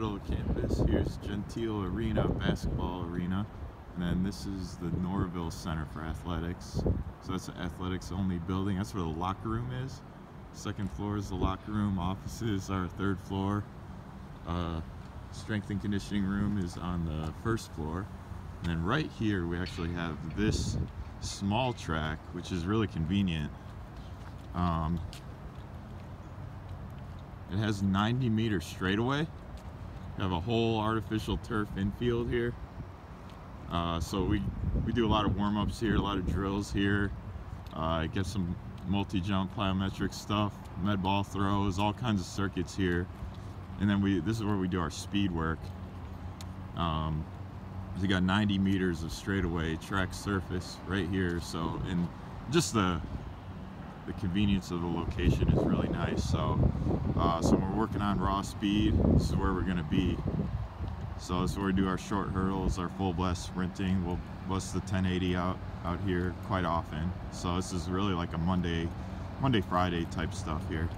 middle of campus. Here's Gentile Arena, basketball arena. And then this is the Norville Center for Athletics. So that's an athletics only building. That's where the locker room is. Second floor is the locker room. Offices are third floor. Uh, strength and conditioning room is on the first floor. And then right here we actually have this small track, which is really convenient. Um, it has 90 meter straightaway. Have a whole artificial turf infield here. Uh, so we, we do a lot of warm-ups here, a lot of drills here. Uh, get some multi-jump plyometric stuff, med ball throws, all kinds of circuits here. And then we this is where we do our speed work. Um, we got 90 meters of straightaway track surface right here. So and just the the convenience of the location is really nice. So uh, so we're working on raw speed. This is where we're gonna be. So this is where we do our short hurdles, our full blast sprinting. We'll bust the 1080 out out here quite often. So this is really like a Monday, Monday Friday type stuff here.